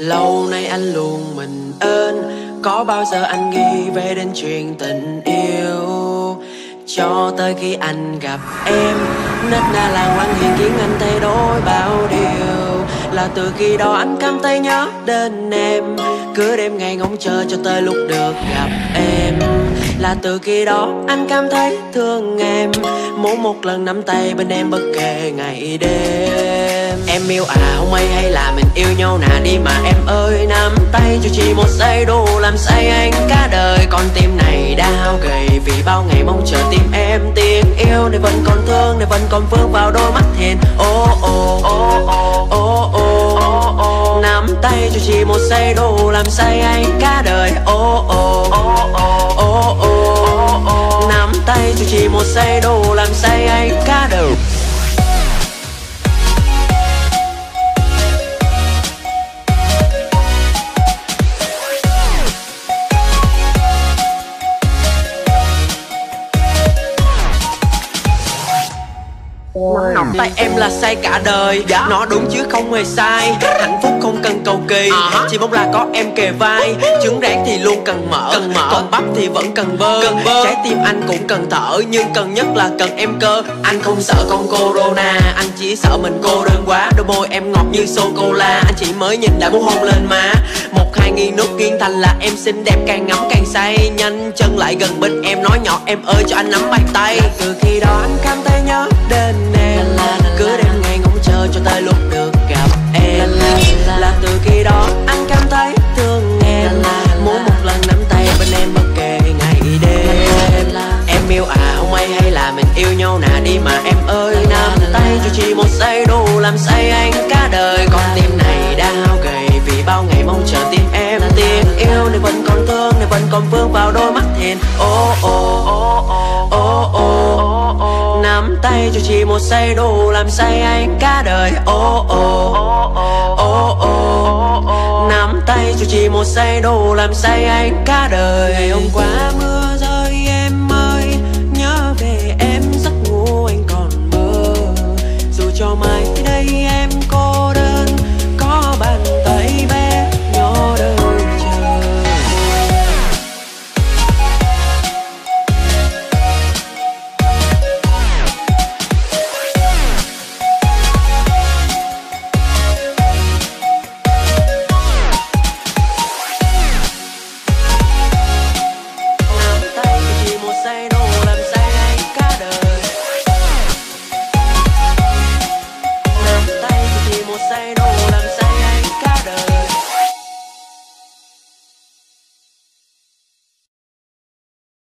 Lâu nay anh luôn mình ơn Có bao giờ anh nghĩ về đến chuyện tình yêu? Cho tới khi anh gặp em Nết na là quan hiền khiến anh thay đổi bao điều. Là từ khi đó anh cảm thấy nhớ đến em. Cứ đêm ngày ngóng chờ cho tới lúc được gặp em. Là từ khi đó anh cảm thấy thương em. Muốn một lần nắm tay bên em bất kể ngày đêm. Em. Yêu à không may hay là mình yêu nhau nà đi mà em ơi, Nắm tay cho chỉ một giây đủ làm say anh cả đời. Con tim này đau gầy vì bao ngày mong chờ tim em. Tiếng yêu này vẫn còn thương, này vẫn còn vương vào đôi mắt hiền. Ô ô ô ô ô ô. Nắm tay cho chỉ một giây đủ làm say anh cả đời. Ô ô ô ô. Ô ô Nắm tay cho chỉ một giây đủ làm say anh cả đời. Nắm tay em là say cả đời. Dạ. Nó đúng chứ không hề sai. Hạnh phúc không cần cầu kỳ. À. Chỉ mong là có em kề vai. Trứng rán thì luôn cần mỡ Cần mỡ. Còn bắp thì vẫn cần bơ. Cần bơ. Trái tim anh cũng cần thở. Nhưng cần nhất là cần em cơ. Anh không sợ con corona. Anh chỉ sợ mình cô đơn quá. Đôi môi em ngọt như sô-cô-la. Anh chỉ mới nhìn đã muốn hôn lên má. Một hai nghi nước kiên thành là em xinh đẹp. Càng ngắm càng say. Nhanh chân lại gần bên em. Nói nhỏ em ơi cho anh nắm bàn tay. Từ khi không ai hay là mình yêu nhau nà đi mà em ơi, Nắm tay cho chỉ một giây đủ làm say anh cả đời. Con tim này đã hao gầy vì bao ngày mong chờ tim em Tim yêu. Này vẫn còn thương này vẫn còn vương vào đôi mắt thiền Ô ô ô ô ô Nắm tay cho chỉ một giây đủ làm say anh cả đời. Ô ô ô ô Nắm tay cho chỉ một giây đủ làm say anh cả đời. Ngày hôm qua cho mai. Đây em có